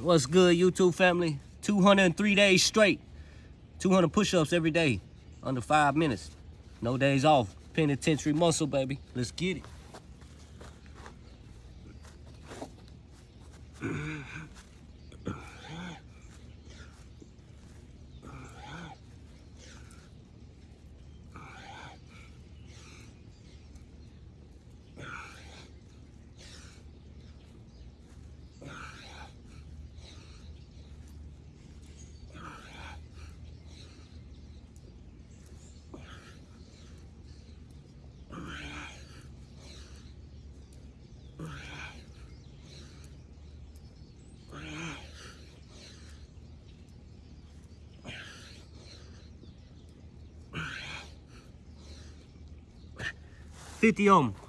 What's good, YouTube family? 203 days straight. 200 push-ups every day. Under five minutes. No days off. Penitentiary muscle, baby. Let's get it. City Home.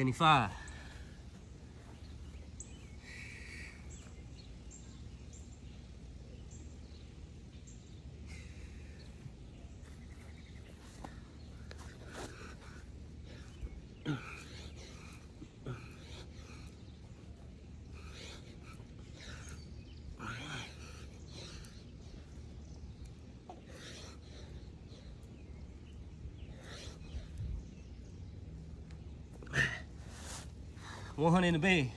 Senifá, 100 in the bay.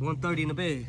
One thirty in the bed.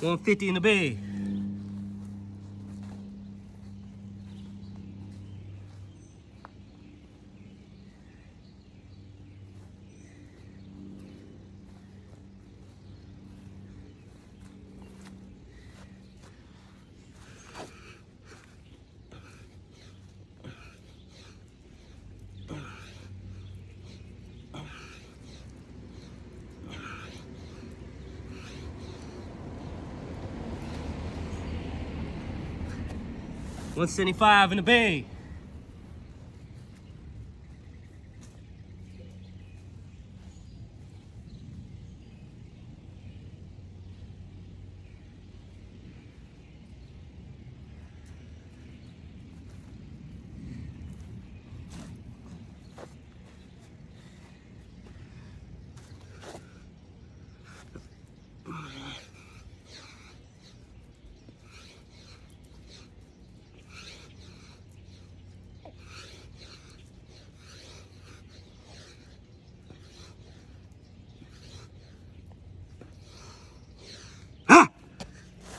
One fifty in the bed. One seventy-five in the bed.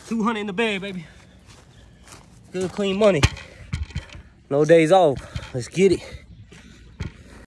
200 in the bag, baby. Good clean money. No days off. Let's get it.